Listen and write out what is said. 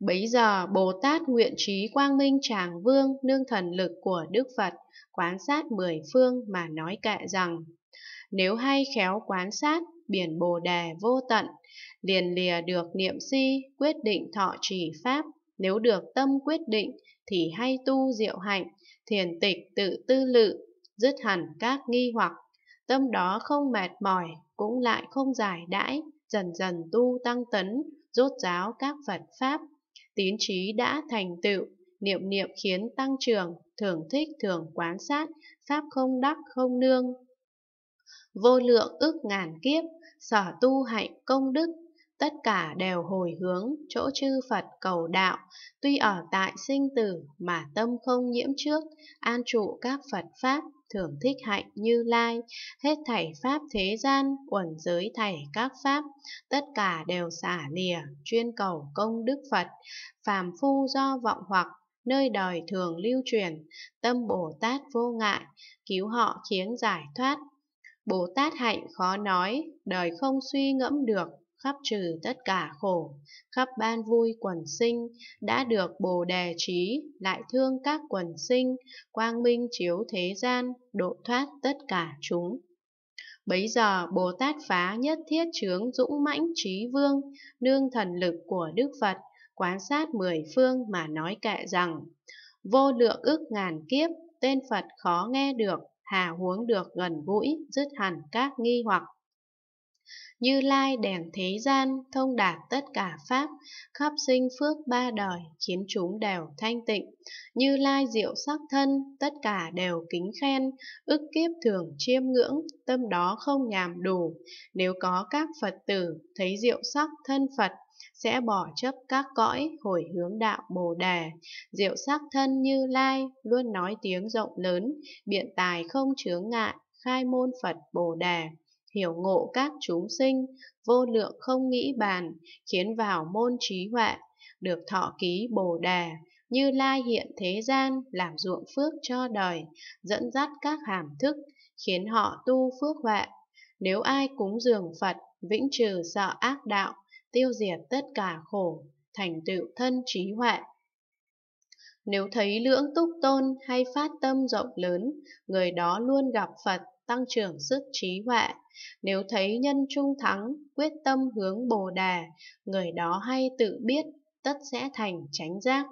Bấy giờ Bồ Tát nguyện trí quang minh tràng vương nương thần lực của Đức Phật, quán sát mười phương mà nói kệ rằng, nếu hay khéo quán sát, biển Bồ Đề vô tận, liền lìa được niệm si, quyết định thọ trì Pháp, nếu được tâm quyết định, thì hay tu diệu hạnh, thiền tịch tự tư lự, dứt hẳn các nghi hoặc, tâm đó không mệt mỏi, cũng lại không giải đãi, dần dần tu tăng tấn, rốt giáo các Phật Pháp, tín trí đã thành tựu, niệm niệm khiến tăng trưởng, thường thích thường quán sát, Pháp không đắc không nương. Vô lượng ức ngàn kiếp, sở tu hạnh công đức, tất cả đều hồi hướng chỗ chư Phật cầu đạo, tuy ở tại sinh tử mà tâm không nhiễm trước, an trụ các Phật Pháp, thưởng thích hạnh như lai, hết thảy Pháp thế gian, uẩn giới thảy các Pháp, tất cả đều xả lìa, chuyên cầu công đức Phật, phàm phu do vọng hoặc, nơi đời thường lưu truyền, tâm Bồ Tát vô ngại, cứu họ khiến giải thoát. Bồ Tát hạnh khó nói, đời không suy ngẫm được, khắp trừ tất cả khổ, khắp ban vui quần sinh, đã được bồ đề trí, lại thương các quần sinh, quang minh chiếu thế gian, độ thoát tất cả chúng. Bấy giờ Bồ Tát phá nhất thiết chướng dũng mãnh trí vương, nương thần lực của Đức Phật, quán sát mười phương mà nói kệ rằng, vô lượng ức ngàn kiếp, tên Phật khó nghe được, hà huống được gần gũi, dứt hẳn các nghi hoặc, như Lai đèn thế gian, thông đạt tất cả Pháp, khắp sinh phước ba đời, khiến chúng đều thanh tịnh. Như Lai diệu sắc thân, tất cả đều kính khen, ức kiếp thường chiêm ngưỡng, tâm đó không nhàm đủ. Nếu có các Phật tử thấy diệu sắc thân Phật, sẽ bỏ chấp các cõi, hồi hướng đạo Bồ Đề. Diệu sắc thân như Lai, luôn nói tiếng rộng lớn, biện tài không chướng ngại, khai môn Phật Bồ Đề hiểu ngộ các chúng sinh, vô lượng không nghĩ bàn, khiến vào môn trí huệ, được thọ ký bồ đề, như lai hiện thế gian, làm ruộng phước cho đời, dẫn dắt các hàm thức, khiến họ tu phước huệ. Nếu ai cúng dường Phật, vĩnh trừ sợ ác đạo, tiêu diệt tất cả khổ, thành tựu thân trí huệ. Nếu thấy lưỡng túc tôn hay phát tâm rộng lớn, người đó luôn gặp Phật, tăng trưởng sức trí huệ. Nếu thấy nhân trung thắng, quyết tâm hướng bồ đề, người đó hay tự biết, tất sẽ thành chánh giác.